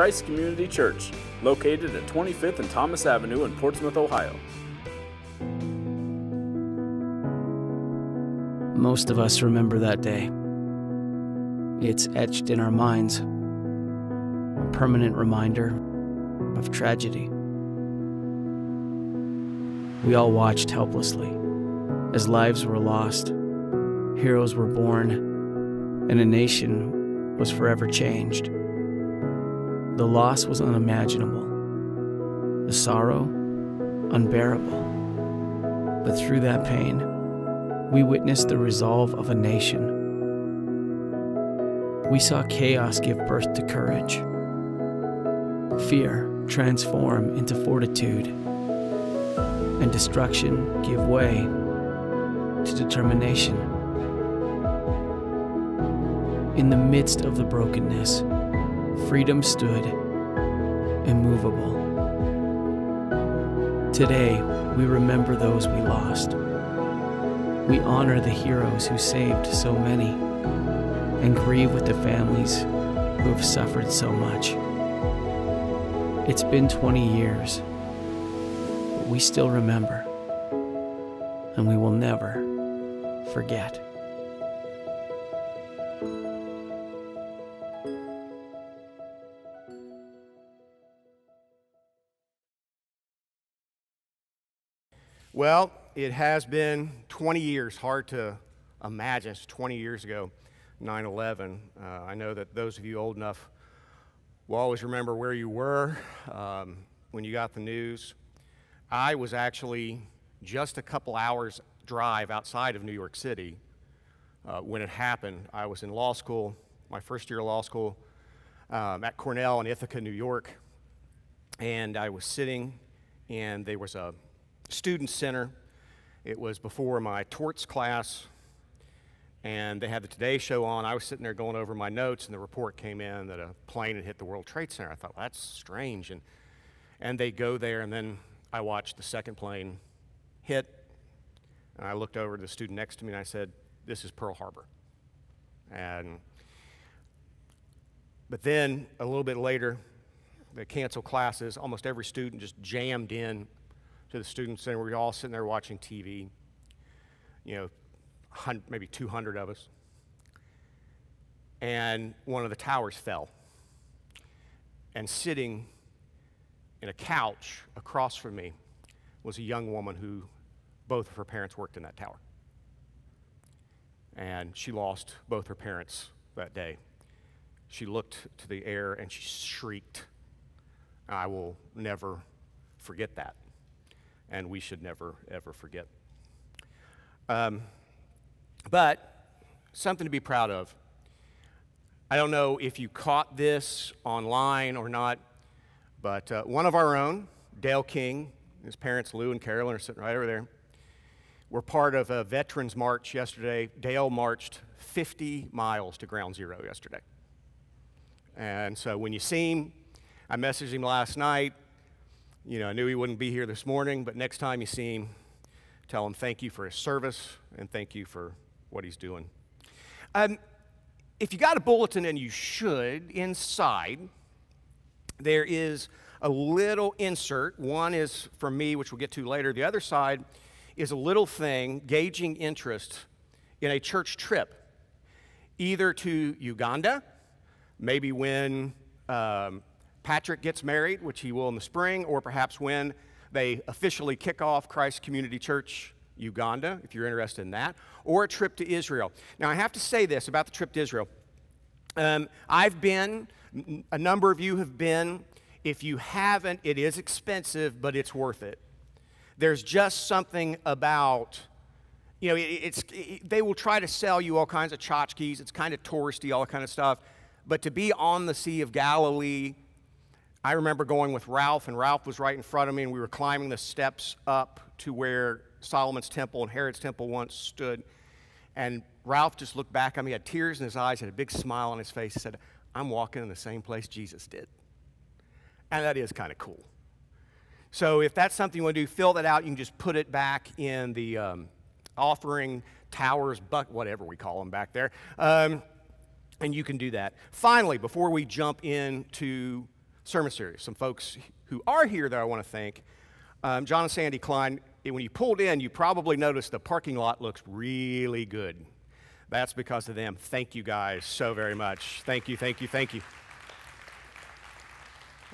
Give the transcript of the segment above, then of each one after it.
Christ Community Church, located at 25th and Thomas Avenue in Portsmouth, Ohio. Most of us remember that day. It's etched in our minds, a permanent reminder of tragedy. We all watched helplessly as lives were lost, heroes were born, and a nation was forever changed. The loss was unimaginable, the sorrow unbearable. But through that pain, we witnessed the resolve of a nation. We saw chaos give birth to courage, fear transform into fortitude, and destruction give way to determination. In the midst of the brokenness, freedom stood immovable. Today, we remember those we lost. We honor the heroes who saved so many and grieve with the families who have suffered so much. It's been 20 years, but we still remember, and we will never forget. Well, it has been 20 years. Hard to imagine. It's 20 years ago, 9 11. Uh, I know that those of you old enough will always remember where you were um, when you got the news. I was actually just a couple hours drive outside of New York City uh, when it happened. I was in law school, my first year of law school, um, at Cornell in Ithaca, New York, and I was sitting, and there was a student center. It was before my torts class, and they had the Today Show on. I was sitting there going over my notes, and the report came in that a plane had hit the World Trade Center. I thought, well, that's strange. And, and they go there, and then I watched the second plane hit, and I looked over to the student next to me, and I said, this is Pearl Harbor. And, but then a little bit later, they canceled classes. Almost every student just jammed in to the student center. We were all sitting there watching TV, you know, maybe 200 of us. And one of the towers fell. And sitting in a couch across from me was a young woman who both of her parents worked in that tower. And she lost both her parents that day. She looked to the air and she shrieked. I will never forget that and we should never, ever forget. Um, but something to be proud of. I don't know if you caught this online or not, but uh, one of our own, Dale King, his parents Lou and Carolyn are sitting right over there. We're part of a Veterans March yesterday. Dale marched 50 miles to Ground Zero yesterday. And so when you see him, I messaged him last night you know, I knew he wouldn't be here this morning, but next time you see him, tell him thank you for his service and thank you for what he's doing. Um, if you got a bulletin, and you should, inside, there is a little insert. One is from me, which we'll get to later. The other side is a little thing gauging interest in a church trip, either to Uganda, maybe when um, Patrick gets married, which he will in the spring, or perhaps when they officially kick off Christ Community Church Uganda, if you're interested in that, or a trip to Israel. Now, I have to say this about the trip to Israel. Um, I've been, a number of you have been. If you haven't, it is expensive, but it's worth it. There's just something about, you know, it, it's, it, they will try to sell you all kinds of tchotchkes. It's kind of touristy, all kind of stuff. But to be on the Sea of Galilee, I remember going with Ralph, and Ralph was right in front of me, and we were climbing the steps up to where Solomon's temple and Herod's temple once stood. And Ralph just looked back at me, had tears in his eyes, had a big smile on his face, and said, I'm walking in the same place Jesus did. And that is kind of cool. So if that's something you want to do, fill that out. You can just put it back in the um, offering towers, buck, whatever we call them back there. Um, and you can do that. Finally, before we jump into sermon series. Some folks who are here that I want to thank. Um, John and Sandy Klein, when you pulled in, you probably noticed the parking lot looks really good. That's because of them. Thank you guys so very much. Thank you, thank you, thank you.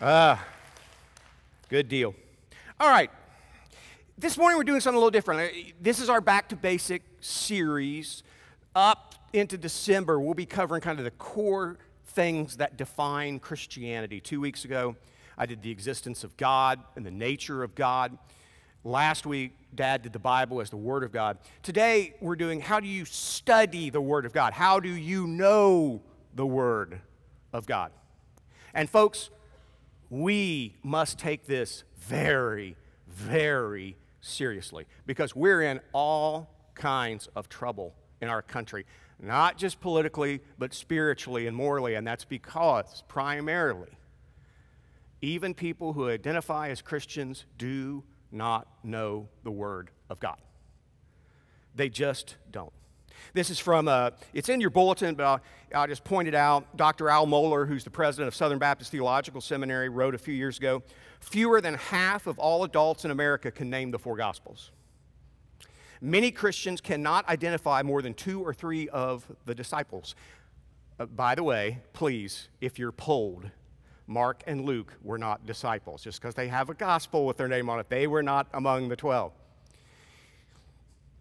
Ah, good deal. All right. This morning we're doing something a little different. Uh, this is our Back to Basic series. Up into December, we'll be covering kind of the core things that define Christianity. Two weeks ago, I did the existence of God and the nature of God. Last week, Dad did the Bible as the Word of God. Today, we're doing how do you study the Word of God? How do you know the Word of God? And, folks, we must take this very, very seriously because we're in all kinds of trouble in our country, not just politically, but spiritually and morally. And that's because, primarily, even people who identify as Christians do not know the Word of God. They just don't. This is from, uh, it's in your bulletin, but I'll, I'll just point it out. Dr. Al Mohler, who's the president of Southern Baptist Theological Seminary, wrote a few years ago fewer than half of all adults in America can name the four Gospels. Many Christians cannot identify more than two or three of the disciples. Uh, by the way, please, if you're polled, Mark and Luke were not disciples. Just because they have a gospel with their name on it, they were not among the 12.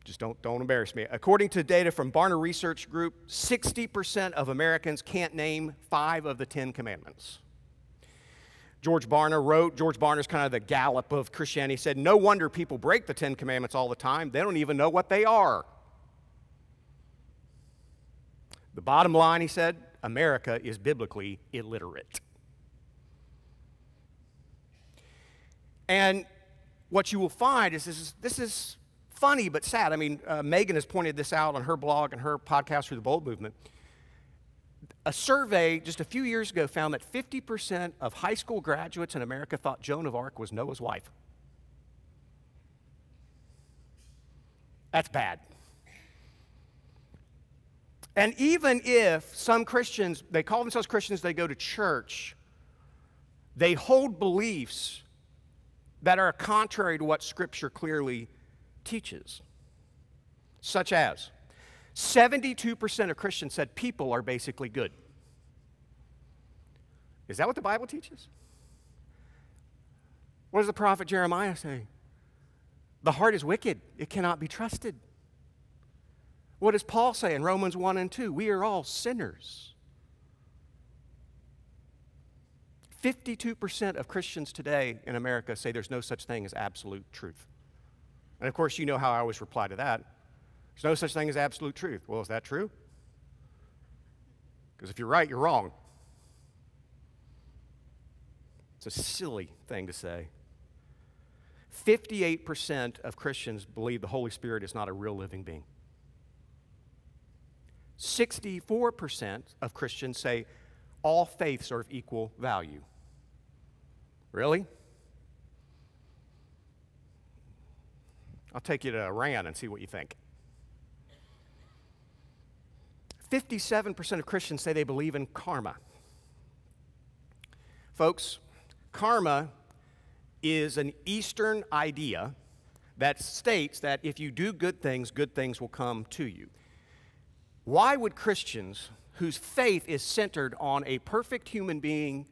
Just don't, don't embarrass me. According to data from Barna Research Group, 60% of Americans can't name five of the Ten Commandments. George Barna wrote, George Barna's kind of the Gallup of Christianity, he said, No wonder people break the Ten Commandments all the time. They don't even know what they are. The bottom line, he said, America is biblically illiterate. And what you will find is this is, this is funny but sad. I mean, uh, Megan has pointed this out on her blog and her podcast through the Bold Movement. A survey just a few years ago found that 50% of high school graduates in America thought Joan of Arc was Noah's wife. That's bad. And even if some Christians, they call themselves Christians, they go to church, they hold beliefs that are contrary to what Scripture clearly teaches, such as 72% of Christians said people are basically good. Is that what the Bible teaches? What does the prophet Jeremiah say? The heart is wicked, it cannot be trusted. What does Paul say in Romans 1 and 2? We are all sinners. 52% of Christians today in America say there's no such thing as absolute truth. And of course, you know how I always reply to that. There's no such thing as absolute truth. Well, is that true? Because if you're right, you're wrong. It's a silly thing to say. 58% of Christians believe the Holy Spirit is not a real living being. 64% of Christians say all faiths are of equal value. Really? I'll take you to Iran and see what you think. 57% of Christians say they believe in karma. Folks, karma is an Eastern idea that states that if you do good things, good things will come to you. Why would Christians whose faith is centered on a perfect human being,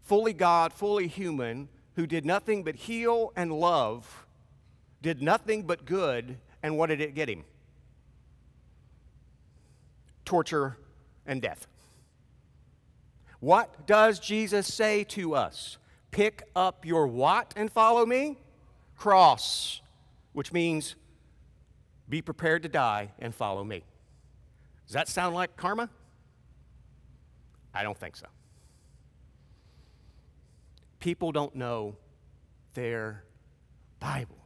fully God, fully human, who did nothing but heal and love, did nothing but good, and what did it get him? Torture and death. What does Jesus say to us? Pick up your what and follow me? Cross, which means be prepared to die and follow me. Does that sound like karma? I don't think so. People don't know their Bible.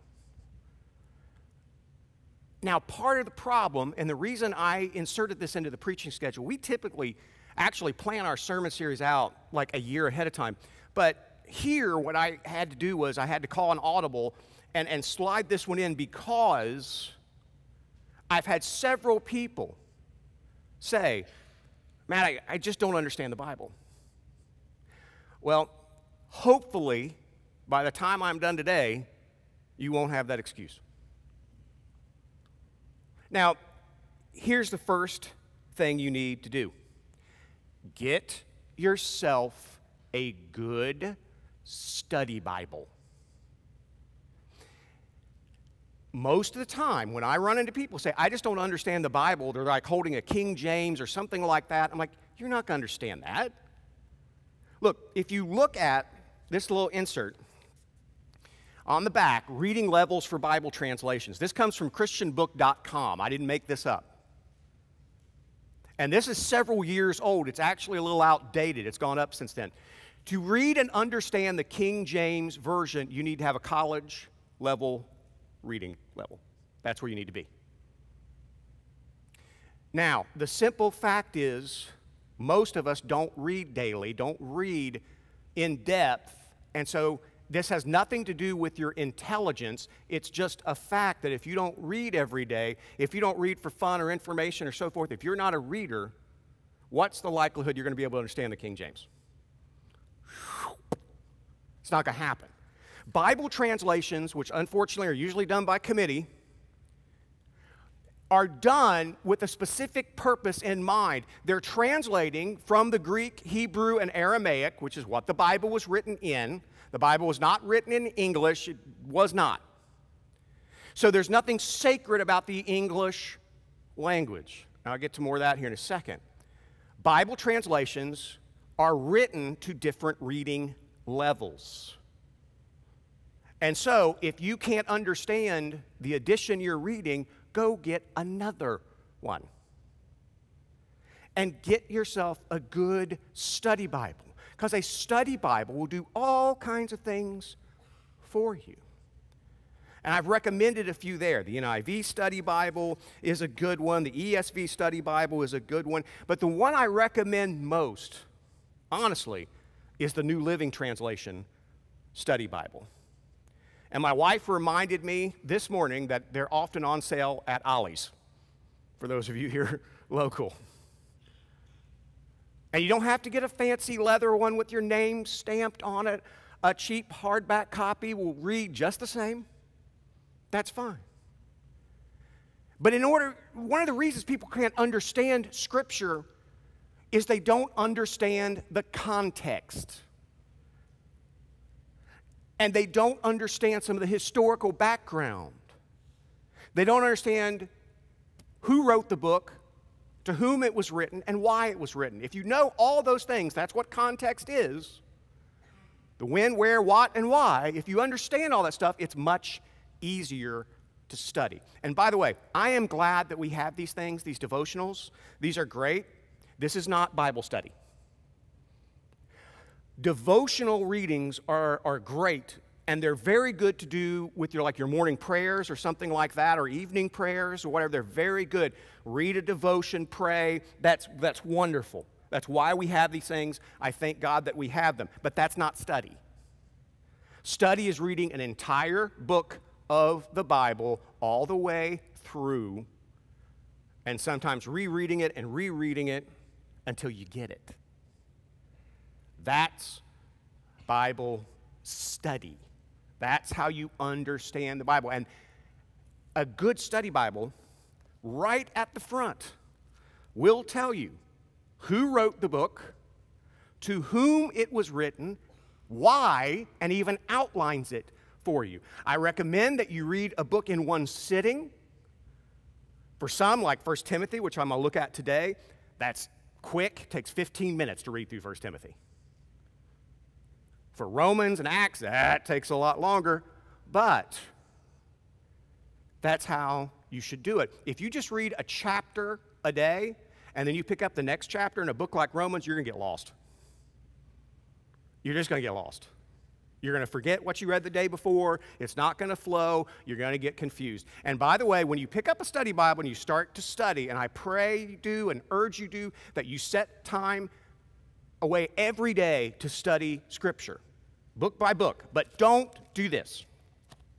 Now, part of the problem, and the reason I inserted this into the preaching schedule, we typically actually plan our sermon series out like a year ahead of time. But here, what I had to do was I had to call an audible and, and slide this one in because I've had several people say, Matt, I, I just don't understand the Bible. Well, hopefully, by the time I'm done today, you won't have that excuse. Now, here's the first thing you need to do get yourself a good study Bible. Most of the time, when I run into people say, I just don't understand the Bible, they're like holding a King James or something like that. I'm like, you're not going to understand that. Look, if you look at this little insert on the back, reading levels for Bible translations, this comes from ChristianBook.com. I didn't make this up. And this is several years old. It's actually a little outdated, it's gone up since then. To read and understand the King James Version, you need to have a college level reading level. That's where you need to be. Now, the simple fact is, most of us don't read daily, don't read in depth, and so this has nothing to do with your intelligence. It's just a fact that if you don't read every day, if you don't read for fun or information or so forth, if you're not a reader, what's the likelihood you're going to be able to understand the King James? It's not going to happen. Bible translations, which unfortunately are usually done by committee, are done with a specific purpose in mind. They're translating from the Greek, Hebrew, and Aramaic, which is what the Bible was written in. The Bible was not written in English, it was not. So there's nothing sacred about the English language. I'll get to more of that here in a second. Bible translations are written to different reading levels. And so, if you can't understand the edition you're reading, go get another one. And get yourself a good study Bible. Because a study Bible will do all kinds of things for you. And I've recommended a few there. The NIV Study Bible is a good one, the ESV Study Bible is a good one. But the one I recommend most, honestly, is the New Living Translation Study Bible. And my wife reminded me this morning that they're often on sale at Ollie's, for those of you here local. And you don't have to get a fancy leather one with your name stamped on it. A cheap hardback copy will read just the same. That's fine. But in order, one of the reasons people can't understand Scripture is they don't understand the context. And they don't understand some of the historical background. They don't understand who wrote the book, to whom it was written, and why it was written. If you know all those things, that's what context is the when, where, what, and why. If you understand all that stuff, it's much easier to study. And by the way, I am glad that we have these things, these devotionals. These are great. This is not Bible study. Devotional readings are, are great and they're very good to do with your like your morning prayers or something like that or evening prayers or whatever. They're very good. Read a devotion pray. That's that's wonderful. That's why we have these things. I thank god that we have them. But that's not study. Study is reading an entire book of the bible all the way through and sometimes rereading it and rereading it until you get it. That's bible study that's how you understand the Bible. And a good study Bible, right at the front, will tell you who wrote the book, to whom it was written, why, and even outlines it for you. I recommend that you read a book in one sitting. For some, like 1 Timothy, which I'm going to look at today, that's quick, takes 15 minutes to read through 1 Timothy. For Romans and Acts, that takes a lot longer, but that's how you should do it. If you just read a chapter a day and then you pick up the next chapter in a book like Romans, you're going to get lost. You're just going to get lost. You're going to forget what you read the day before. It's not going to flow. You're going to get confused. And by the way, when you pick up a study Bible and you start to study, and I pray you do and urge you do, that you set time away every day to study Scripture, book by book. But don't do this.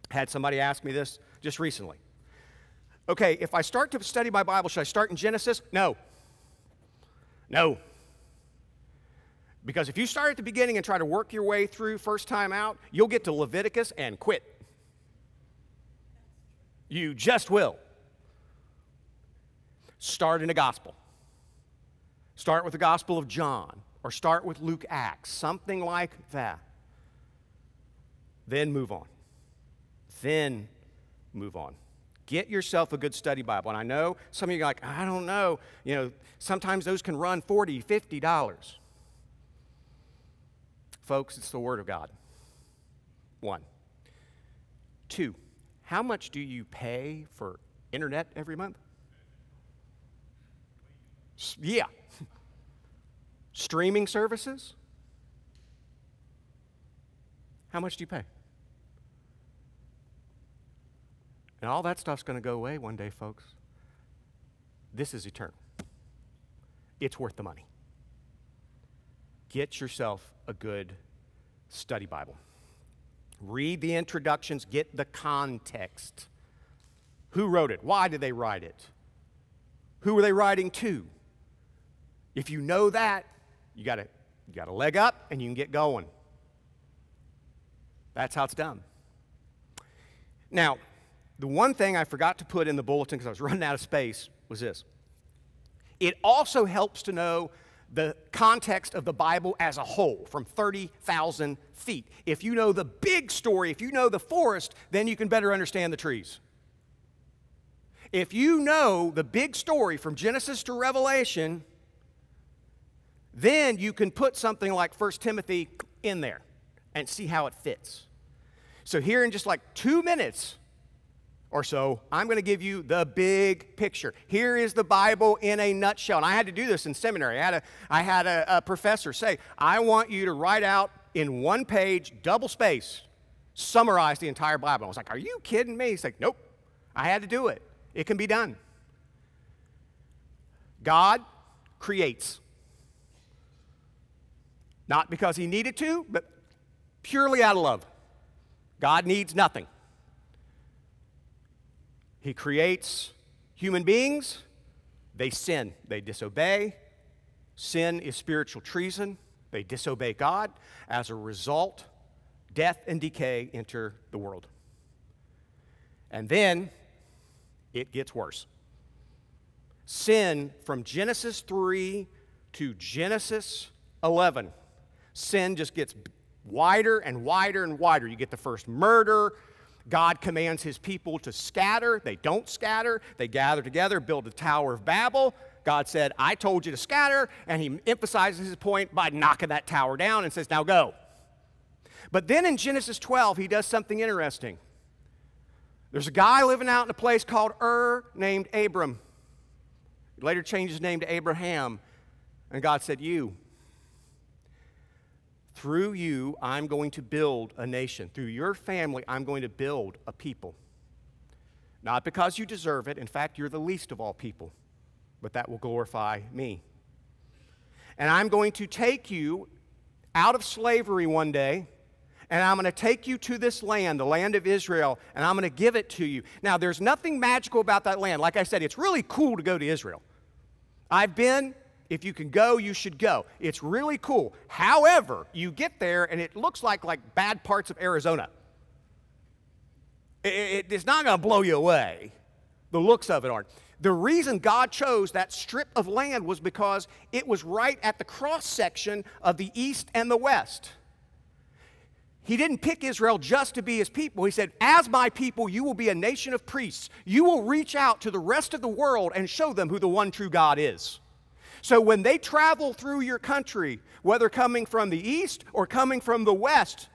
I had somebody ask me this just recently. Okay, if I start to study my Bible, should I start in Genesis? No. No. Because if you start at the beginning and try to work your way through first time out, you'll get to Leviticus and quit. You just will. Start in a gospel. Start with the Gospel of John or start with Luke Acts, something like that. Then move on. Then move on. Get yourself a good study Bible. And I know some of you are like, I don't know. You know, sometimes those can run 40 $50. Folks, it's the Word of God. One. Two, how much do you pay for internet every month? Yeah. Streaming services? How much do you pay? And all that stuff's going to go away one day, folks. This is eternal. It's worth the money. Get yourself a good study Bible. Read the introductions, get the context. Who wrote it? Why did they write it? Who were they writing to? If you know that, you got a, you got a leg up and you can get going. That's how it's done. Now, the one thing I forgot to put in the bulletin because I was running out of space was this. It also helps to know the context of the Bible as a whole from 30,000 feet. If you know the big story, if you know the forest, then you can better understand the trees. If you know the big story from Genesis to Revelation, then you can put something like 1 Timothy in there and see how it fits. So, here in just like two minutes or so, I'm going to give you the big picture. Here is the Bible in a nutshell. And I had to do this in seminary. I had a, I had a, a professor say, I want you to write out in one page, double space, summarize the entire Bible. I was like, Are you kidding me? He's like, Nope. I had to do it. It can be done. God creates. Not because he needed to, but purely out of love. God needs nothing. He creates human beings, they sin, they disobey. Sin is spiritual treason, they disobey God. As a result, death and decay enter the world. And then it gets worse. Sin from Genesis 3 to Genesis 11 sin just gets wider and wider and wider. You get the first murder. God commands his people to scatter. They don't scatter. They gather together, build the Tower of Babel. God said, I told you to scatter. And he emphasizes his point by knocking that tower down and says, Now go. But then in Genesis 12, he does something interesting. There's a guy living out in a place called Ur named Abram. He later changed his name to Abraham. And God said, You, through you, I'm going to build a nation. Through your family, I'm going to build a people. Not because you deserve it. In fact, you're the least of all people, but that will glorify me. And I'm going to take you out of slavery one day, and I'm going to take you to this land, the land of Israel, and I'm going to give it to you. Now, there's nothing magical about that land. Like I said, it's really cool to go to Israel. I've been, if you can go, you should go. It's really cool. However, you get there and it looks like like bad parts of Arizona. It, it, it's not going to blow you away. The looks of it aren't. The reason God chose that strip of land was because it was right at the cross section of the east and the west. He didn't pick Israel just to be his people. He said, As my people, you will be a nation of priests. You will reach out to the rest of the world and show them who the one true God is. So when they travel through your country, whether coming from the east or coming from the west,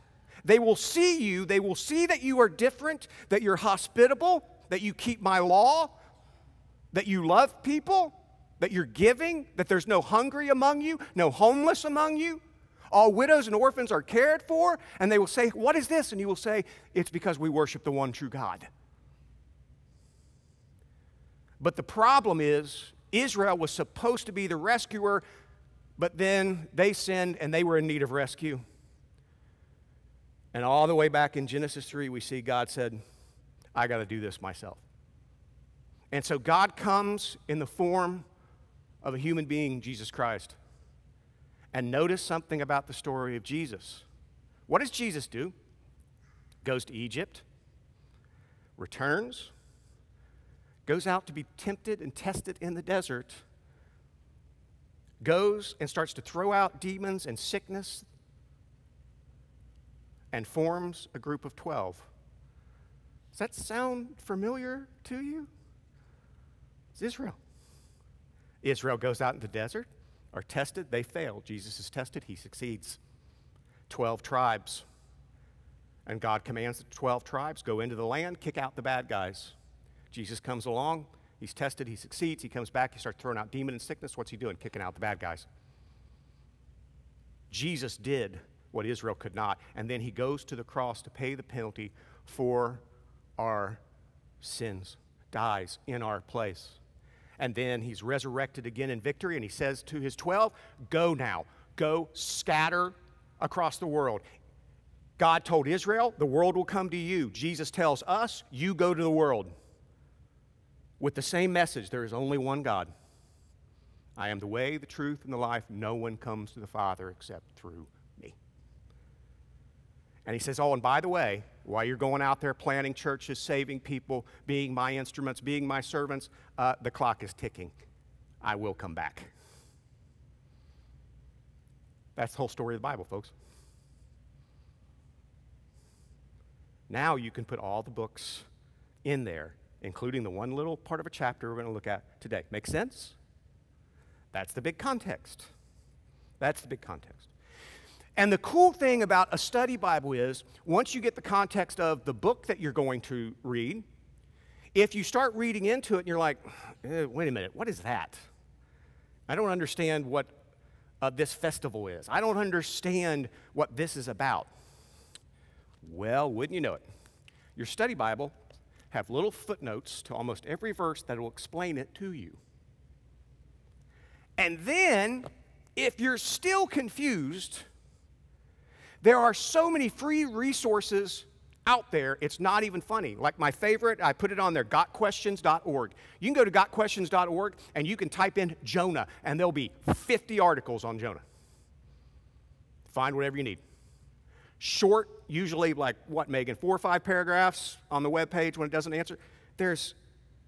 they will see you. They will see that you are different, that you're hospitable, that you keep my law, that you love people, that you're giving, that there's no hungry among you, no homeless among you. All widows and orphans are cared for. And they will say, What is this? And you will say, It's because we worship the one true God. But the problem is, Israel was supposed to be the rescuer, but then they sinned and they were in need of rescue. And all the way back in Genesis 3, we see God said, I got to do this myself. And so God comes in the form of a human being, Jesus Christ. And notice something about the story of Jesus. What does Jesus do? Goes to Egypt, returns, goes out to be tempted and tested in the desert, goes and starts to throw out demons and sickness, and forms a group of 12. Does that sound familiar to you? It's Israel. Israel goes out in the desert, are tested, they fail. Jesus is tested, he succeeds. 12 tribes. And God commands the 12 tribes go into the land, kick out the bad guys. Jesus comes along, he's tested, he succeeds, he comes back, he starts throwing out demon and sickness. What's he doing? Kicking out the bad guys. Jesus did what Israel could not, and then he goes to the cross to pay the penalty for our sins, dies in our place. And then he's resurrected again in victory, and he says to his 12, Go now, go scatter across the world. God told Israel, The world will come to you. Jesus tells us, You go to the world with the same message there is only one God. I am the way, the truth, and the life. No one comes to the Father except through me. And he says, Oh, and by the way, while you're going out there planting churches, saving people, being my instruments, being my servants, uh, the clock is ticking. I will come back. That's the whole story of the Bible, folks. Now you can put all the books in there including the one little part of a chapter we're going to look at today. Make sense? That's the big context. That's the big context. And the cool thing about a study Bible is once you get the context of the book that you're going to read, if you start reading into it and you're like, eh, wait a minute, what is that? I don't understand what uh, this festival is. I don't understand what this is about. Well, wouldn't you know it? Your study Bible have little footnotes to almost every verse that will explain it to you. And then, if you're still confused, there are so many free resources out there, it's not even funny. Like my favorite, I put it on there, gotquestions.org. You can go to gotquestions.org and you can type in Jonah, and there'll be 50 articles on Jonah. Find whatever you need short, usually like what, Megan, four or five paragraphs on the web page when it doesn't answer. There's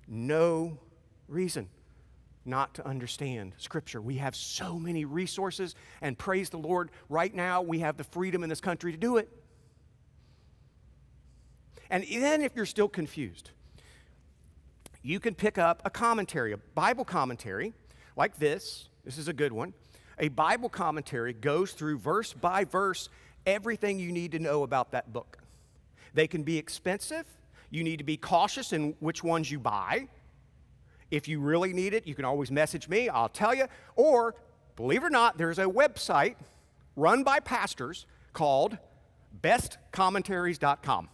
no reason not to understand Scripture. We have so many resources, and praise the Lord, right now we have the freedom in this country to do it. And then, if you're still confused, you can pick up a commentary, a Bible commentary like this. This is a good one. A Bible commentary goes through verse by verse everything you need to know about that book. They can be expensive. You need to be cautious in which ones you buy. If you really need it, you can always message me, I'll tell you. Or, believe it or not, there's a website run by pastors called bestcommentaries.com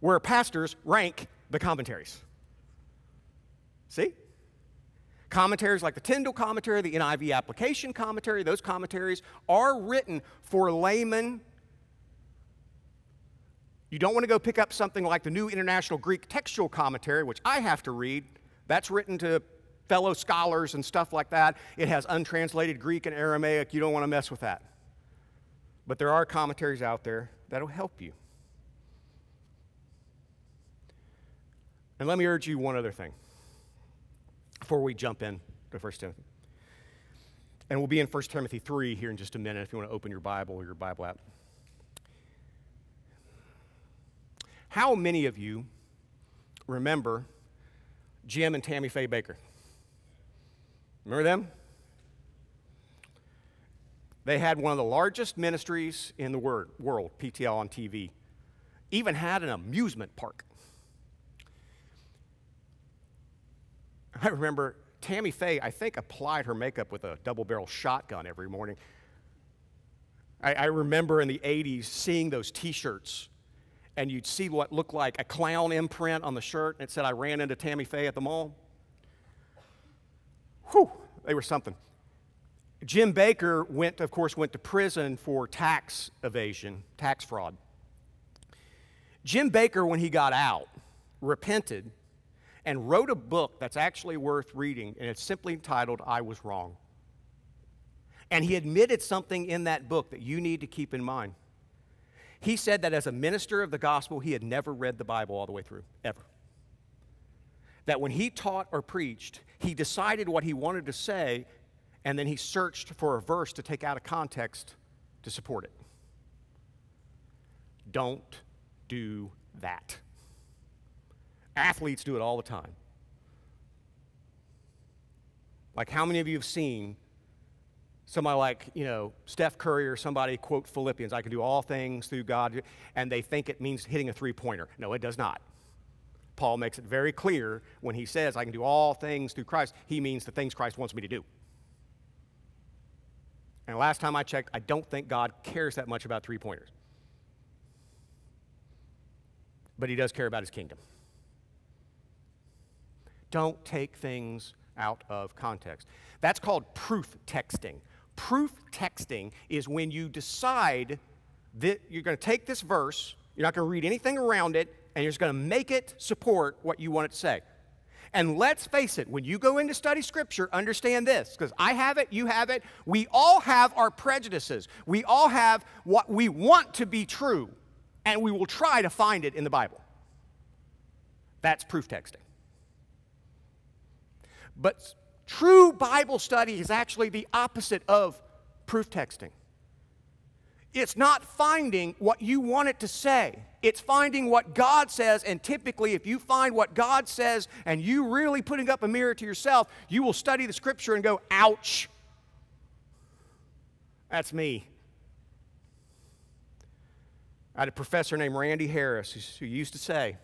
where pastors rank the commentaries. See? Commentaries like the Tyndale commentary, the NIV application commentary, those commentaries are written for laymen. You don't want to go pick up something like the New International Greek Textual Commentary, which I have to read. That's written to fellow scholars and stuff like that. It has untranslated Greek and Aramaic. You don't want to mess with that. But there are commentaries out there that'll help you. And let me urge you one other thing before we jump in to 1 Timothy. And we'll be in 1 Timothy 3 here in just a minute if you want to open your Bible or your Bible app. How many of you remember Jim and Tammy Faye Bakker? Remember them? They had one of the largest ministries in the world, PTL on TV. Even had an amusement park. I remember Tammy Faye, I think, applied her makeup with a double barrel shotgun every morning. I, I remember in the 80s seeing those t shirts, and you'd see what looked like a clown imprint on the shirt, and it said, I ran into Tammy Faye at the mall. Whew, they were something. Jim Bakker went, of course, went to prison for tax evasion, tax fraud. Jim Bakker, when he got out, repented and wrote a book that's actually worth reading, and it's simply entitled I Was Wrong. And he admitted something in that book that you need to keep in mind. He said that as a minister of the gospel, he had never read the Bible all the way through, ever. That when he taught or preached, he decided what he wanted to say, and then he searched for a verse to take out of context to support it. Don't do that. Athletes do it all the time. Like, how many of you have seen somebody like, you know, Steph Curry or somebody quote Philippians, I can do all things through God, and they think it means hitting a three pointer? No, it does not. Paul makes it very clear when he says, I can do all things through Christ, he means the things Christ wants me to do. And last time I checked, I don't think God cares that much about three pointers. But he does care about his kingdom. Don't take things out of context. That's called proof texting. Proof texting is when you decide that you're going to take this verse, you're not going to read anything around it, and you're just going to make it support what you want it to say. And let's face it, when you go into study scripture, understand this, because I have it, you have it. We all have our prejudices. We all have what we want to be true, and we will try to find it in the Bible. That's proof texting. But true Bible study is actually the opposite of proof texting. It's not finding what you want it to say. It's finding what God says, and typically, if you find what God says and you really putting up a mirror to yourself, you will study the scripture and go, ouch. That's me. I had a professor named Randy Harris who used to say,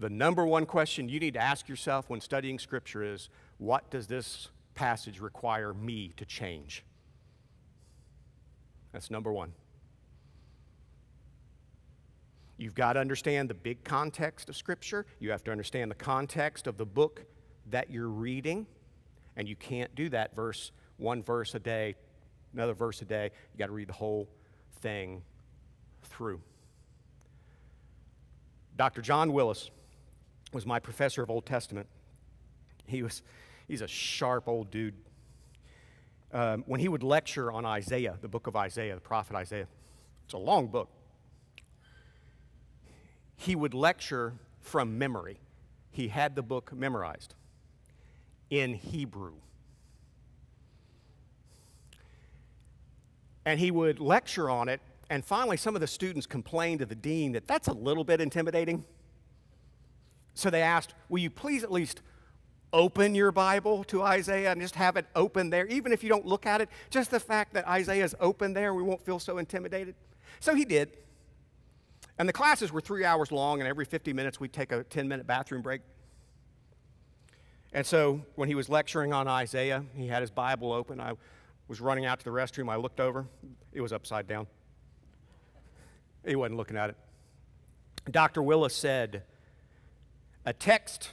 the number one question you need to ask yourself when studying Scripture is what does this passage require me to change? That's number one. You've got to understand the big context of Scripture. You have to understand the context of the book that you're reading. And you can't do that verse, one verse a day, another verse a day. You got to read the whole thing through. Dr. John Willis was my professor of Old Testament. He was, he's a sharp old dude. Um, when he would lecture on Isaiah, the book of Isaiah, the prophet Isaiah, it's a long book. He would lecture from memory. He had the book memorized in Hebrew. And he would lecture on it, and finally, some of the students complained to the dean that that's a little bit intimidating. So they asked, Will you please at least open your Bible to Isaiah and just have it open there, even if you don't look at it? Just the fact that Isaiah is open there, we won't feel so intimidated. So he did. And the classes were three hours long, and every 50 minutes we'd take a 10 minute bathroom break. And so when he was lecturing on Isaiah, he had his Bible open. I was running out to the restroom. I looked over, it was upside down. He wasn't looking at it. Dr. Willis said, a text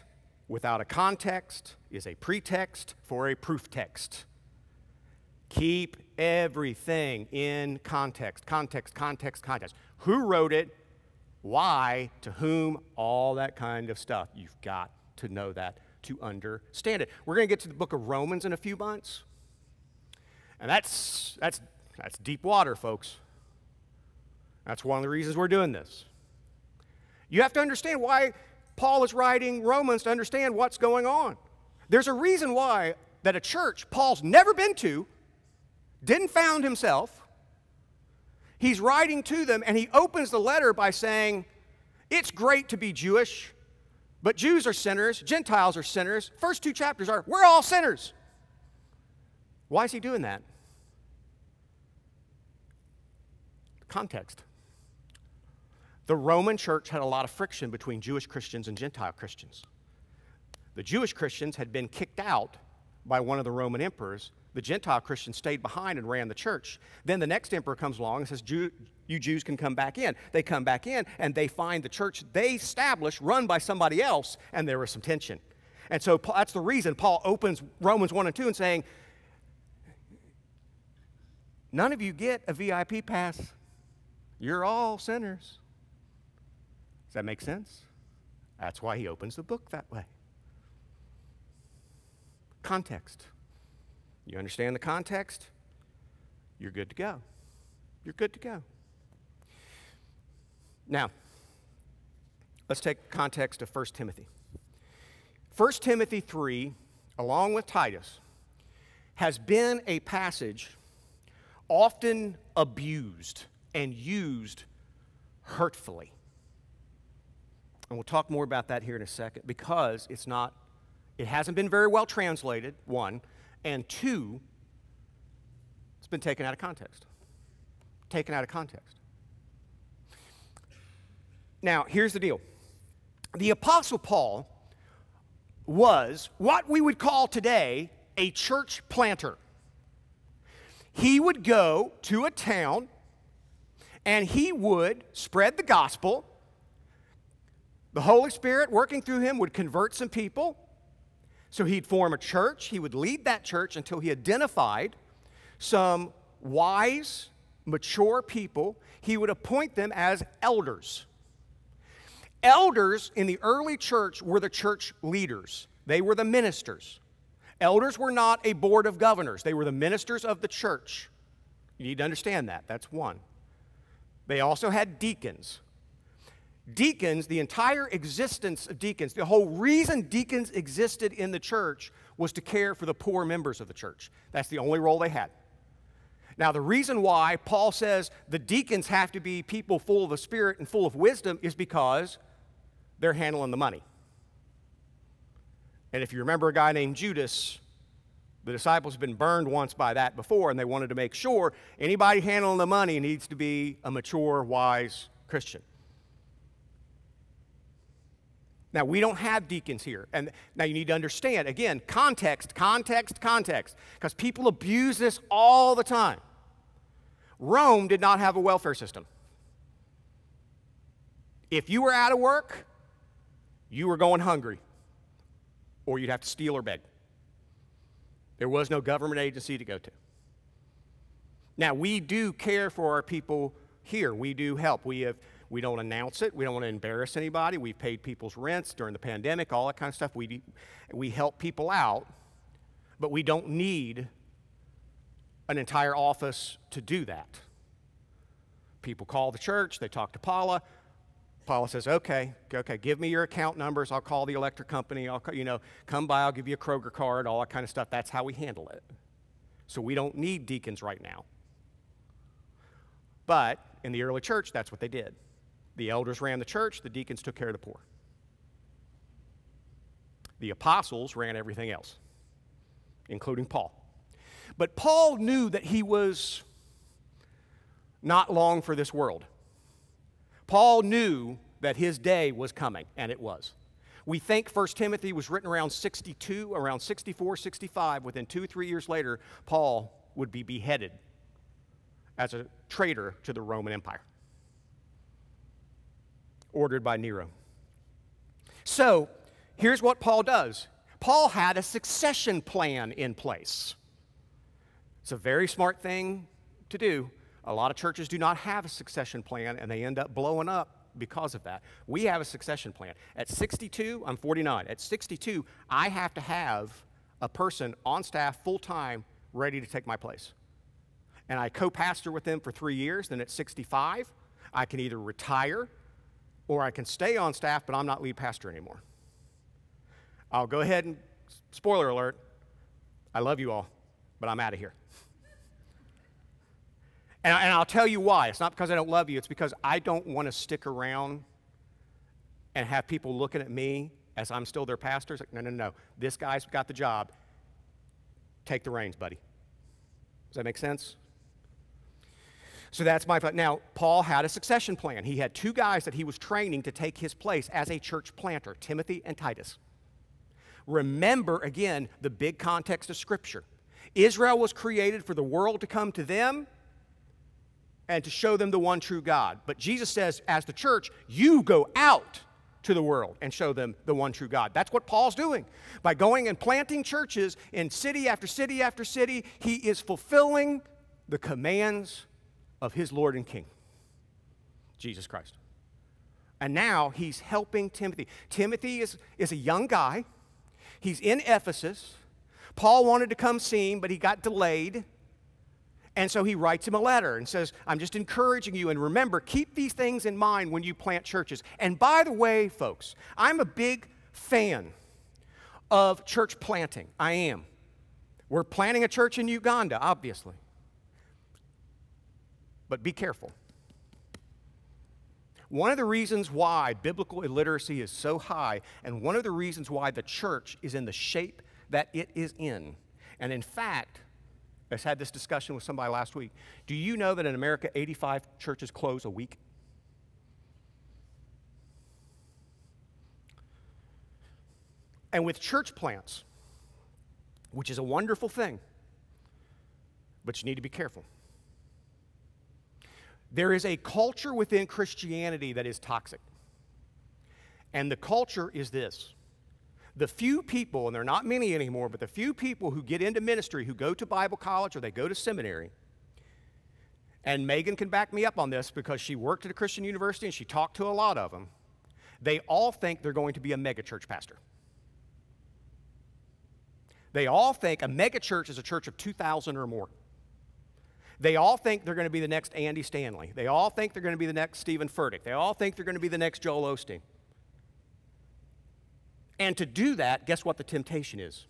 without a context is a pretext for a proof text. Keep everything in context. Context, context, context. Who wrote it? Why? To whom? All that kind of stuff. You've got to know that to understand it. We're going to get to the book of Romans in a few months. And that's, that's, that's deep water, folks. That's one of the reasons we're doing this. You have to understand why Paul is writing Romans to understand what's going on. There's a reason why that a church Paul's never been to, didn't found himself, he's writing to them and he opens the letter by saying, It's great to be Jewish, but Jews are sinners, Gentiles are sinners. First two chapters are, We're all sinners. Why is he doing that? Context. The Roman church had a lot of friction between Jewish Christians and Gentile Christians. The Jewish Christians had been kicked out by one of the Roman emperors. The Gentile Christians stayed behind and ran the church. Then the next emperor comes along and says, You Jews can come back in. They come back in and they find the church they established run by somebody else, and there was some tension. And so that's the reason Paul opens Romans 1 and 2 and saying, None of you get a VIP pass. You're all sinners. That make sense? That's why he opens the book that way. Context. You understand the context? You're good to go. You're good to go. Now, let's take context of 1 Timothy. 1 Timothy 3, along with Titus, has been a passage often abused and used hurtfully. And we'll talk more about that here in a second because it's not, it hasn't been very well translated, one, and two, it's been taken out of context. Taken out of context. Now, here's the deal the Apostle Paul was what we would call today a church planter. He would go to a town and he would spread the gospel. The Holy Spirit working through him would convert some people. So he'd form a church. He would lead that church until he identified some wise, mature people. He would appoint them as elders. Elders in the early church were the church leaders, they were the ministers. Elders were not a board of governors, they were the ministers of the church. You need to understand that. That's one. They also had deacons. Deacons, the entire existence of deacons, the whole reason deacons existed in the church was to care for the poor members of the church. That's the only role they had. Now, the reason why Paul says the deacons have to be people full of the Spirit and full of wisdom is because they're handling the money. And if you remember a guy named Judas, the disciples have been burned once by that before, and they wanted to make sure anybody handling the money needs to be a mature, wise Christian. Now, we don't have deacons here. And now you need to understand again, context, context, context, because people abuse this all the time. Rome did not have a welfare system. If you were out of work, you were going hungry, or you'd have to steal or beg. There was no government agency to go to. Now, we do care for our people here. We do help. We, have, we don't announce it. We don't want to embarrass anybody. We've paid people's rents during the pandemic, all that kind of stuff. We, we help people out, but we don't need an entire office to do that. People call the church, they talk to Paula. Paula says, okay, okay, give me your account numbers. I'll call the electric company. I'll, you know, come by, I'll give you a Kroger card, all that kind of stuff. That's how we handle it. So we don't need deacons right now. But in the early church, that's what they did. The elders ran the church, the deacons took care of the poor. The apostles ran everything else, including Paul. But Paul knew that he was not long for this world. Paul knew that his day was coming, and it was. We think 1 Timothy was written around 62, around 64, 65. Within two, three years later, Paul would be beheaded as a traitor to the Roman Empire, ordered by Nero. So, here's what Paul does Paul had a succession plan in place. It's a very smart thing to do. A lot of churches do not have a succession plan and they end up blowing up because of that. We have a succession plan. At 62, I'm 49. At 62, I have to have a person on staff full time ready to take my place. And I co pastor with them for three years. Then at 65, I can either retire or I can stay on staff, but I'm not lead pastor anymore. I'll go ahead and, spoiler alert, I love you all, but I'm out of here. And, and I'll tell you why. It's not because I don't love you, it's because I don't want to stick around and have people looking at me as I'm still their pastor. It's like, no, no, no. This guy's got the job. Take the reins, buddy. Does that make sense? So that's my plan. Now, Paul had a succession plan. He had two guys that he was training to take his place as a church planter Timothy and Titus. Remember, again, the big context of Scripture. Israel was created for the world to come to them and to show them the one true God. But Jesus says, as the church, you go out to the world and show them the one true God. That's what Paul's doing. By going and planting churches in city after city after city, he is fulfilling the commands of his Lord and King, Jesus Christ. And now he's helping Timothy. Timothy is, is a young guy, he's in Ephesus. Paul wanted to come see him, but he got delayed. And so he writes him a letter and says, I'm just encouraging you. And remember, keep these things in mind when you plant churches. And by the way, folks, I'm a big fan of church planting. I am. We're planting a church in Uganda, obviously. But be careful. One of the reasons why biblical illiteracy is so high, and one of the reasons why the church is in the shape that it is in, and in fact, I had this discussion with somebody last week. Do you know that in America, 85 churches close a week? And with church plants, which is a wonderful thing, but you need to be careful. There is a culture within Christianity that is toxic. And the culture is this the few people, and they're not many anymore, but the few people who get into ministry, who go to Bible college or they go to seminary, and Megan can back me up on this because she worked at a Christian university and she talked to a lot of them, they all think they're going to be a megachurch pastor. They all think a megachurch is a church of 2,000 or more. They all think they're going to be the next Andy Stanley. They all think they're going to be the next Steven Furtick. They all think they're going to be the next Joel Osteen. And to do that, guess what the temptation is?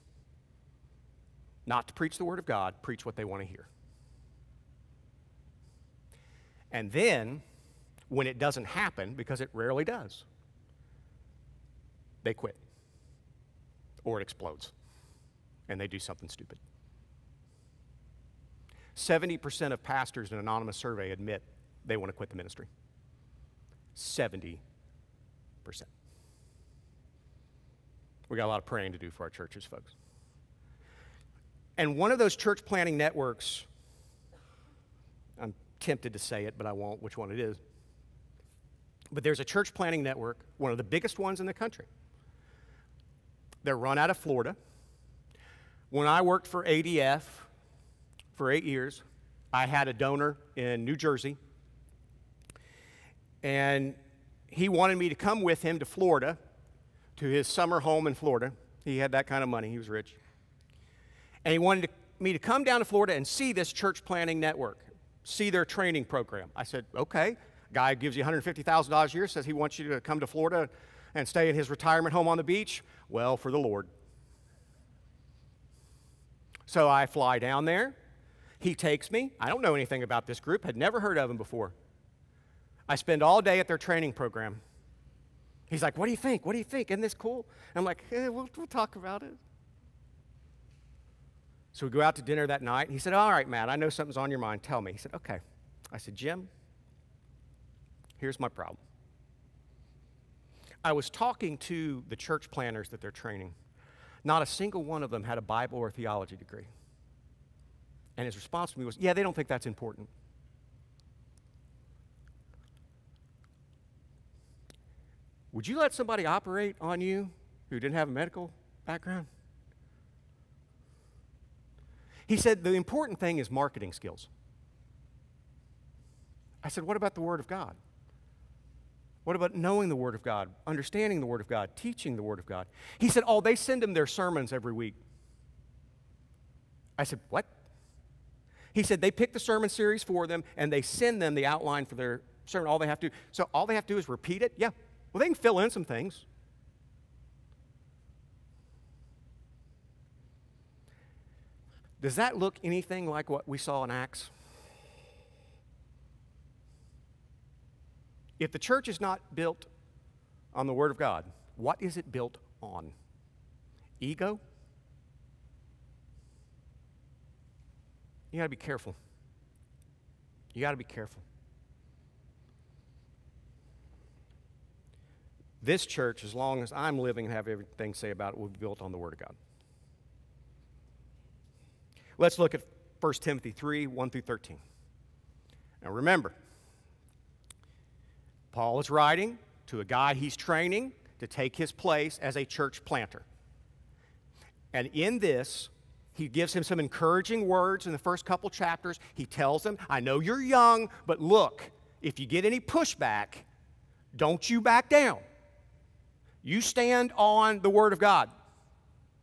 Not to preach the Word of God, preach what they want to hear. And then, when it doesn't happen, because it rarely does, they quit. Or it explodes. And they do something stupid. 70% of pastors in an anonymous survey admit they want to quit the ministry. 70%. We got a lot of praying to do for our churches, folks. And one of those church planning networks, I'm tempted to say it, but I won't, which one it is. But there's a church planning network, one of the biggest ones in the country. They're run out of Florida. When I worked for ADF for eight years, I had a donor in New Jersey. And he wanted me to come with him to Florida to his summer home in Florida. He had that kind of money, he was rich. And he wanted to, me to come down to Florida and see this church planting network, see their training program. I said, okay. Guy gives you $150,000 a year, says he wants you to come to Florida and stay in his retirement home on the beach. Well, for the Lord. So I fly down there. He takes me. I don't know anything about this group, had never heard of them before. I spend all day at their training program. He's like, What do you think? What do you think? Isn't this cool? I'm like, hey, we'll, we'll talk about it. So we go out to dinner that night. He said, All right, Matt, I know something's on your mind. Tell me. He said, Okay. I said, Jim, here's my problem. I was talking to the church planners that they're training. Not a single one of them had a Bible or theology degree. And his response to me was, Yeah, they don't think that's important. Would you let somebody operate on you who didn't have a medical background? He said, The important thing is marketing skills. I said, What about the Word of God? What about knowing the Word of God, understanding the Word of God, teaching the Word of God? He said, Oh, they send them their sermons every week. I said, What? He said, They pick the sermon series for them and they send them the outline for their sermon. All they have to do, so all they have to do is repeat it. Yeah, well, they can fill in some things. Does that look anything like what we saw in Acts? If the church is not built on the Word of God, what is it built on? Ego? You got to be careful. You got to be careful. This church, as long as I'm living and have everything to say about it, will be built on the Word of God. Let's look at 1 Timothy 3 1 through 13. Now remember, Paul is writing to a guy he's training to take his place as a church planter. And in this, he gives him some encouraging words in the first couple chapters. He tells him, I know you're young, but look, if you get any pushback, don't you back down. You stand on the Word of God.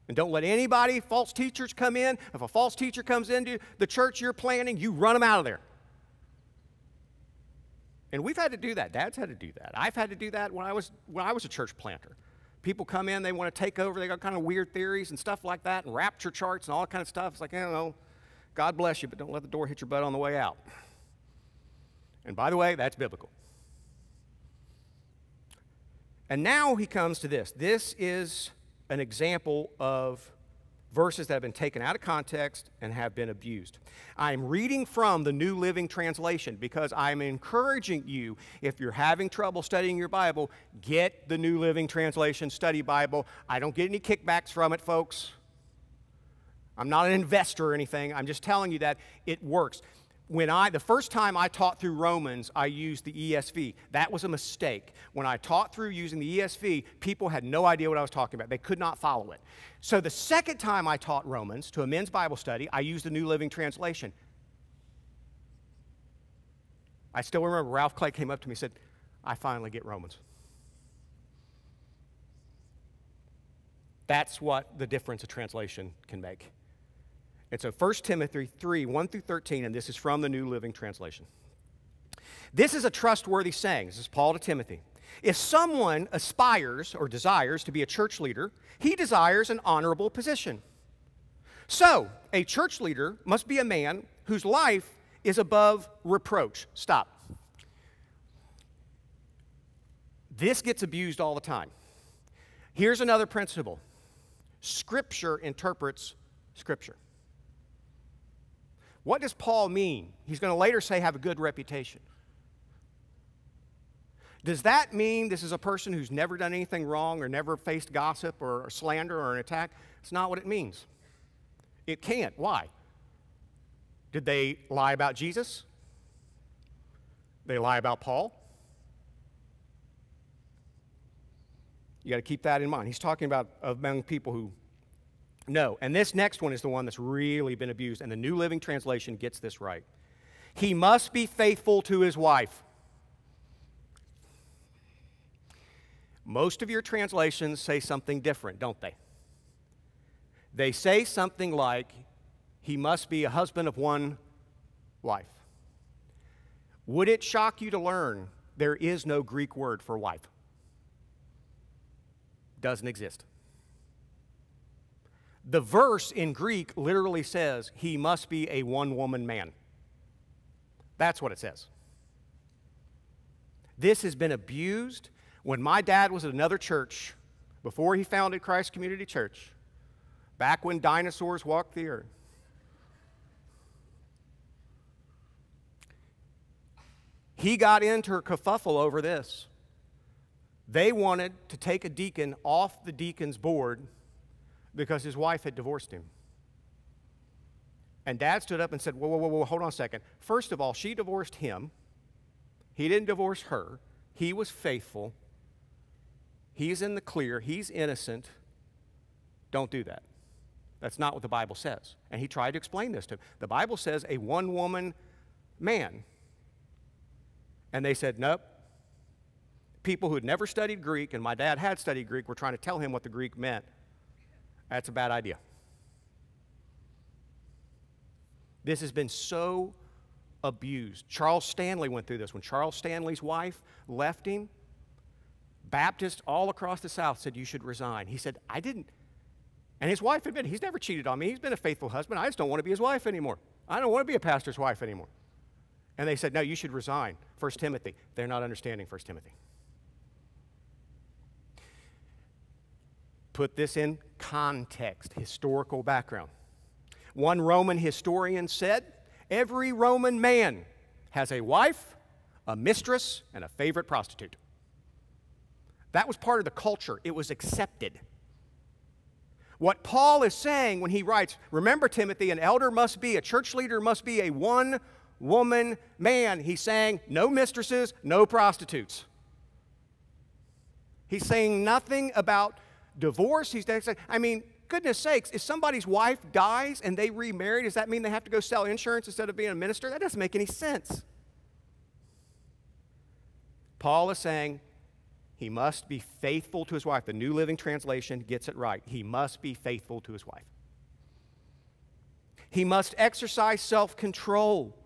And don't let anybody, false teachers, come in. If a false teacher comes into the church you're planning, you run them out of there. And we've had to do that. Dad's had to do that. I've had to do that when I was when I was a church planter. People come in, they want to take over, they got kind of weird theories and stuff like that, and rapture charts and all that kind of stuff. It's like, I don't know, God bless you, but don't let the door hit your butt on the way out. And by the way, that's biblical. And now he comes to this. This is an example of verses that have been taken out of context and have been abused. I'm reading from the New Living Translation because I'm encouraging you, if you're having trouble studying your Bible, get the New Living Translation study Bible. I don't get any kickbacks from it, folks. I'm not an investor or anything. I'm just telling you that it works when I, the first time I taught through Romans, I used the ESV. That was a mistake. When I taught through using the ESV, people had no idea what I was talking about. They could not follow it. So the second time I taught Romans to a men's Bible study, I used the New Living Translation. I still remember Ralph Clay came up to me and said, I finally get Romans. That's what the difference of translation can make. And so 1 Timothy 3 1 through 13, and this is from the New Living Translation. This is a trustworthy saying. This is Paul to Timothy. If someone aspires or desires to be a church leader, he desires an honorable position. So, a church leader must be a man whose life is above reproach. Stop. This gets abused all the time. Here's another principle Scripture interprets Scripture. What does Paul mean? He's going to later say, have a good reputation. Does that mean this is a person who's never done anything wrong or never faced gossip or slander or an attack? It's not what it means. It can't. Why? Did they lie about Jesus? They lie about Paul? You got to keep that in mind. He's talking about among people who no. And this next one is the one that's really been abused, and the New Living Translation gets this right. He must be faithful to his wife. Most of your translations say something different, don't they? They say something like, he must be a husband of one wife. Would it shock you to learn there is no Greek word for wife? Doesn't exist. The verse in Greek literally says, he must be a one woman man. That's what it says. This has been abused. When my dad was at another church, before he founded Christ Community Church, back when dinosaurs walked the earth, he got into a kerfuffle over this. They wanted to take a deacon off the deacon's board because his wife had divorced him. And dad stood up and said, Whoa, whoa, whoa, whoa, hold on a second. First of all, she divorced him. He didn't divorce her. He was faithful. He's in the clear. He's innocent. Don't do that. That's not what the Bible says. And he tried to explain this to him. The Bible says a one woman man. And they said, Nope. People who had never studied Greek, and my dad had studied Greek, were trying to tell him what the Greek meant. That's a bad idea. This has been so abused. Charles Stanley went through this. When Charles Stanley's wife left him, Baptists all across the South said, You should resign. He said, I didn't. And his wife admitted, He's never cheated on me. He's been a faithful husband. I just don't want to be his wife anymore. I don't want to be a pastor's wife anymore. And they said, No, you should resign. First Timothy. They're not understanding First Timothy. Put this in context, historical background. One Roman historian said every Roman man has a wife, a mistress, and a favorite prostitute. That was part of the culture, it was accepted. What Paul is saying when he writes, remember, Timothy, an elder must be, a church leader must be a one woman man. He's saying no mistresses, no prostitutes. He's saying nothing about divorce. He's I mean, goodness sakes, if somebody's wife dies and they remarry, does that mean they have to go sell insurance instead of being a minister? That doesn't make any sense. Paul is saying He must be faithful to his wife. The New Living Translation gets it right. He must be faithful to his wife. He must exercise self control,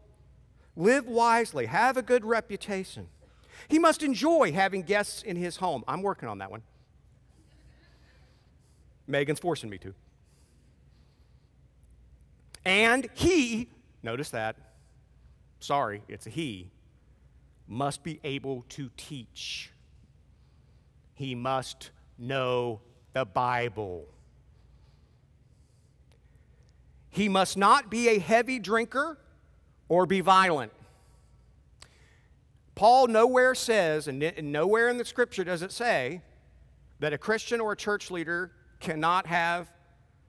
live wisely, have a good reputation. He must enjoy having guests in his home. I'm working on that one. Megan's forcing me to. And he, notice that, sorry, it's a he, must be able to teach. He must know the Bible. He must not be a heavy drinker or be violent. Paul nowhere says, and nowhere in the scripture does it say, that a Christian or a church leader cannot have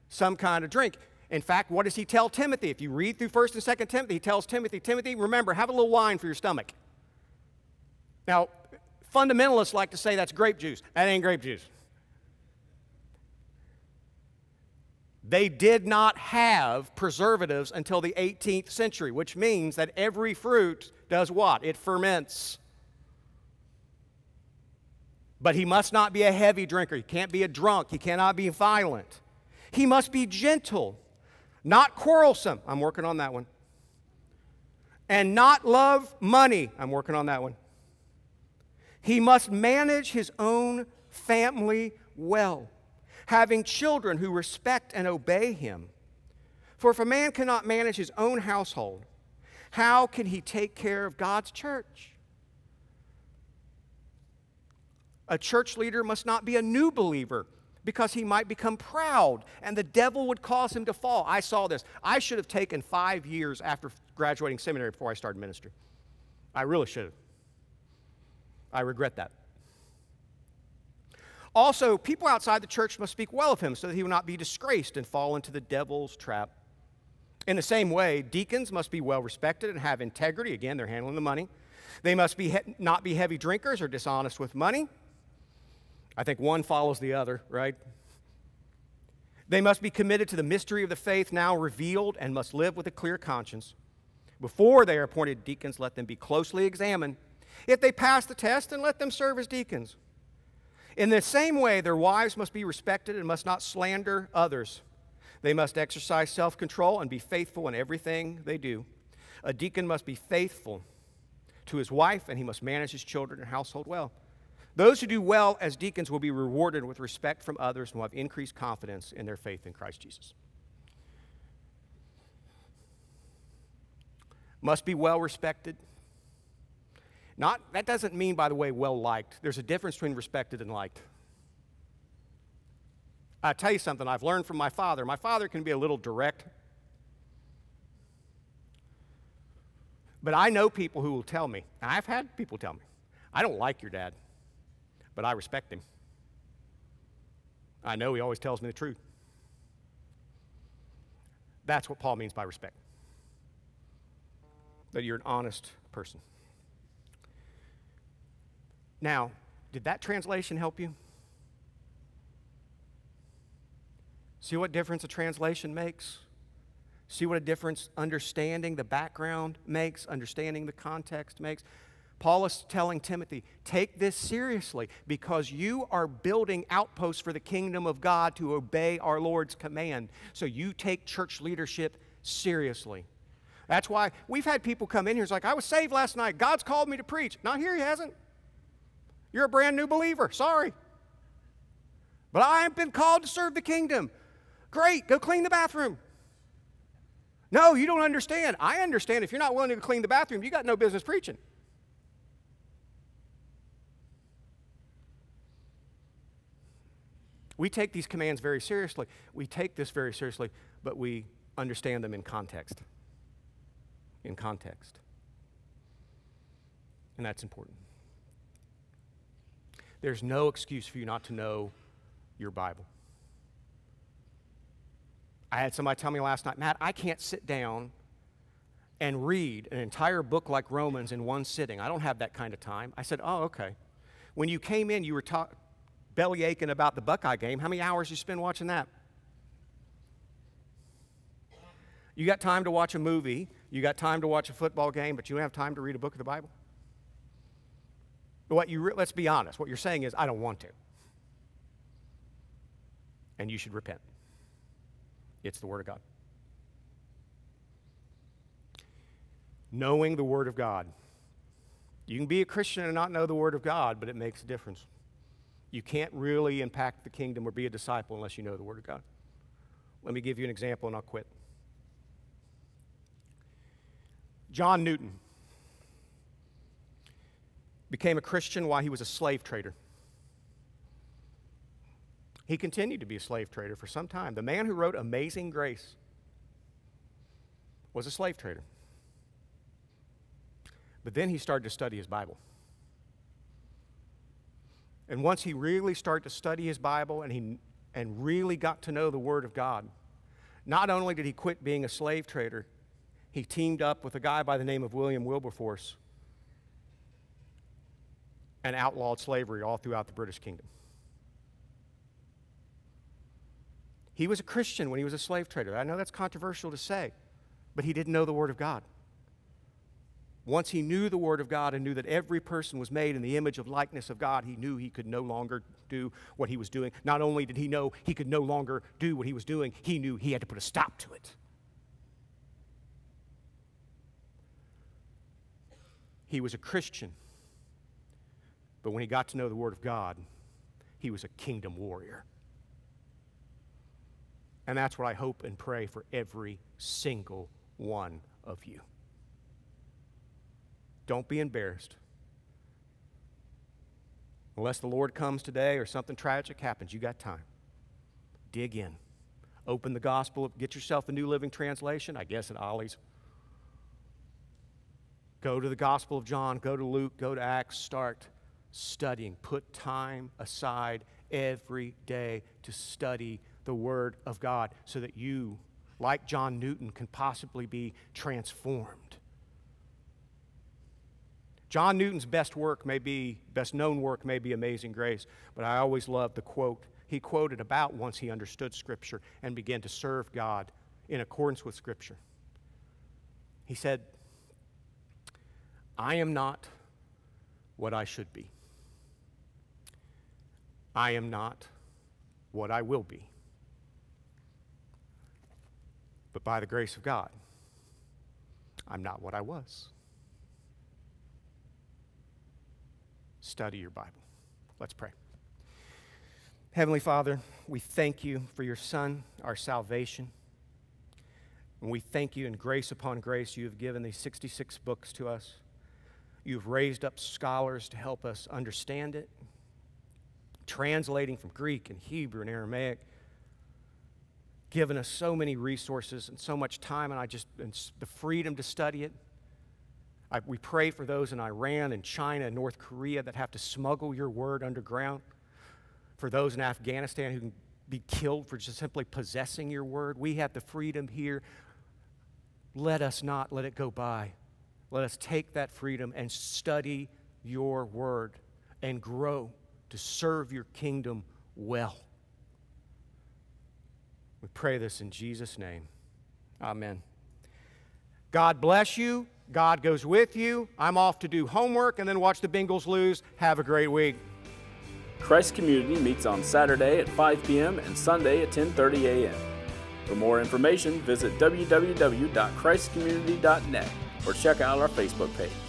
some kind of drink. In fact, what does he tell Timothy? If you read through 1st and 2nd Timothy, he tells Timothy, Timothy, remember, have a little wine for your stomach. Now, fundamentalists like to say that's grape juice. That ain't grape juice. They did not have preservatives until the 18th century, which means that every fruit does what? It ferments. But he must not be a heavy drinker. He can't be a drunk. He cannot be violent. He must be gentle not quarrelsome. I'm working on that one. And not love money. I'm working on that one. He must manage his own family well, having children who respect and obey him. For if a man cannot manage his own household, how can he take care of God's church? A church leader must not be a new believer because he might become proud and the devil would cause him to fall. I saw this. I should have taken five years after graduating seminary before I started ministry. I really should have. I regret that. Also, people outside the church must speak well of him so that he will not be disgraced and fall into the devil's trap. In the same way, deacons must be well respected and have integrity. Again, they're handling the money. They must be not be heavy drinkers or dishonest with money. I think one follows the other, right? They must be committed to the mystery of the faith now revealed and must live with a clear conscience. Before they are appointed deacons, let them be closely examined. If they pass the test, then let them serve as deacons. In the same way, their wives must be respected and must not slander others. They must exercise self control and be faithful in everything they do. A deacon must be faithful to his wife, and he must manage his children and household well. Those who do well as deacons will be rewarded with respect from others and will have increased confidence in their faith in Christ Jesus. Must be well respected. Not, that doesn't mean, by the way, well liked. There's a difference between respected and liked. I'll tell you something I've learned from my father. My father can be a little direct. But I know people who will tell me, I've had people tell me, I don't like your dad but I respect him. I know he always tells me the truth. That's what Paul means by respect. That you're an honest person. Now, did that translation help you? See what difference a translation makes? See what a difference understanding the background makes, understanding the context makes? Paul is telling Timothy, take this seriously because you are building outposts for the kingdom of God to obey our Lord's command. So you take church leadership seriously. That's why we've had people come in here it's like, I was saved last night. God's called me to preach. Not here, He hasn't. You're a brand new believer. Sorry. But I have been called to serve the kingdom. Great, go clean the bathroom. No, you don't understand. I understand. If you're not willing to clean the bathroom, you got no business preaching. We take these commands very seriously. We take this very seriously, but we understand them in context. In context. And that's important. There's no excuse for you not to know your Bible. I had somebody tell me last night, Matt, I can't sit down and read an entire book like Romans in one sitting. I don't have that kind of time. I said, Oh, okay. When you came in, you were ta- belly aching about the Buckeye game, how many hours you spend watching that? You got time to watch a movie, you got time to watch a football game, but you don't have time to read a book of the Bible? What you re- let's be honest. What you're saying is, I don't want to. And you should repent. It's the Word of God. Knowing the Word of God. You can be a Christian and not know the Word of God, but it makes a difference. You can't really impact the kingdom or be a disciple unless you know the Word of God. Let me give you an example and I'll quit. John Newton became a Christian while he was a slave trader. He continued to be a slave trader for some time. The man who wrote Amazing Grace was a slave trader. But then he started to study his Bible. And once he really started to study his Bible and he and really got to know the Word of God, not only did he quit being a slave trader, he teamed up with a guy by the name of William Wilberforce and outlawed slavery all throughout the British kingdom. He was a Christian when he was a slave trader. I know that's controversial to say, but he didn't know the Word of God. Once he knew the Word of God and knew that every person was made in the image of likeness of God, he knew he could no longer do what he was doing. Not only did he know he could no longer do what he was doing, he knew he had to put a stop to it. He was a Christian, but when he got to know the Word of God, he was a kingdom warrior. And that's what I hope and pray for every single one of you. Don't be embarrassed. Unless the Lord comes today or something tragic happens, you got time. Dig in. Open the gospel, get yourself a New Living Translation, I guess at Ollie's. Go to the Gospel of John, go to Luke, go to Acts, start studying. Put time aside every day to study the Word of God so that you, like John Newton, can possibly be transformed John Newton's best work may be, best known work may be Amazing Grace, but I always love the quote he quoted about once he understood Scripture and began to serve God in accordance with Scripture. He said, I am not what I should be. I am not what I will be. But by the grace of God, I'm not what I was. Study your Bible. Let's pray. Heavenly Father, we thank you for your Son, our salvation. And we thank you in grace upon grace, you have given these 66 books to us. You've raised up scholars to help us understand it, translating from Greek and Hebrew and Aramaic, given us so many resources and so much time, and I just, and the freedom to study it. I, we pray for those in Iran and China and North Korea that have to smuggle your word underground, for those in Afghanistan who can be killed for just simply possessing your word. We have the freedom here. Let us not let it go by. Let us take that freedom and study your word and grow to serve your kingdom well. We pray this in Jesus' name. Amen. God bless you. God goes with you. I'm off to do homework and then watch the Bengals lose. Have a great week. Christ Community meets on Saturday at 5 p.m. and Sunday at 10:30 a.m. For more information, visit www.christcommunity.net or check out our Facebook page.